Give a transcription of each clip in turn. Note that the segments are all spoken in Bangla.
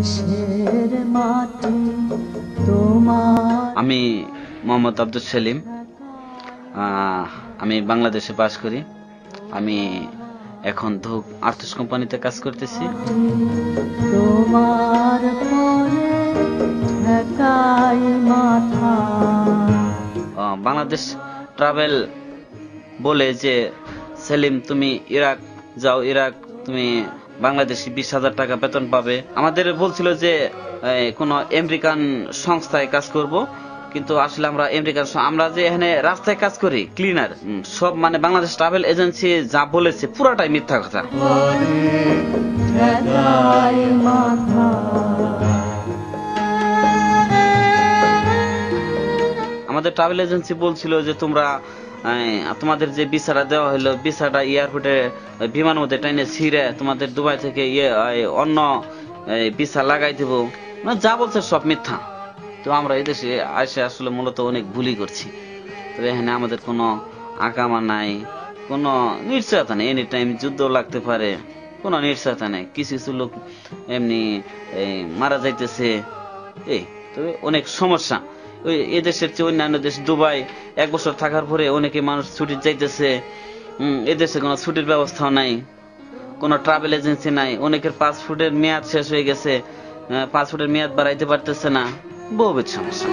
দেশের মাটি তোমার আমি মোহাম্মদ আব্দুল সেলিম। আমি বাংলাদেশে বাস করি। আমি এখন ধূপ আর্থিস কোম্পানিতে কাজ করতেছি। তোমার বাংলাদেশ ট্রাভেল বলে যে সেলিম তুমি ইরাক যাও ইরাক তুমি বাংলাদেশি বিশ হাজার টাকা বেতন পাবে। আমাদের বলছিল যে কোনো আমেরিকান সংস্থায় কাজ করব, কিন্তু আসলে আমরা আমেরিকান আমরা যে এখানে রাস্তায় কাজ করি, ক্লিনার সব মানে বাংলাদেশ ট্রাভেল এজেন্সি যা বলেছে, পুরাটাই মিথ্যা কথা। আমাদের ট্রাভেল এজেন্সি বলছিল যে, তোমরা তোমাদের যে ভিসাটা দেওয়া হলো ভিসাটা এয়ারপোর্টে বিমান মধ্যে টাইনে ছিঁড়ে তোমাদের দুবাই থেকে ইয়ে অন্য ভিসা লাগাই দেবো। মানে যা বলছে সব মিথ্যা। তো আমরা এদেশে আসে আসলে মূলত অনেক ভুলই করছি। তবে এখানে আমাদের কোনো আকামা নাই, কোনো নিশ্চয়তা নেই। এনি টাইম যুদ্ধ লাগতে পারে, কোনো নিশ্চয়তা নেই। কিছু কিছু লোক এমনি মারা যাইতেছে। এই, তবে অনেক সমস্যা। ওই এদেশের চেয়ে অন্যান্য দেশ দুবাই, এক বছর থাকার পরে অনেকে মানুষ ছুটি যাইতেছে এদেশে কোনো ছুটির ব্যবস্থাও নাই, কোনো ট্রাভেল এজেন্সি নাই, অনেকের পাসপোর্টের মেয়াদ শেষ হয়ে গেছে পাসপোর্টের মেয়াদ বাড়াইতে পারতেছে না। বহুবিধ সমস্যা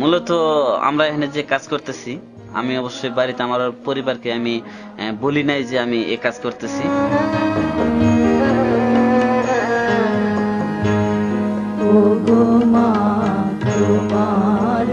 মূলত আমরা এখানে যে কাজ করতেছি আমি অবশ্যই বাড়িতে আমার পরিবারকে আমি বলি নাই যে আমি এ কাজ করতেছি। তোমার তোমার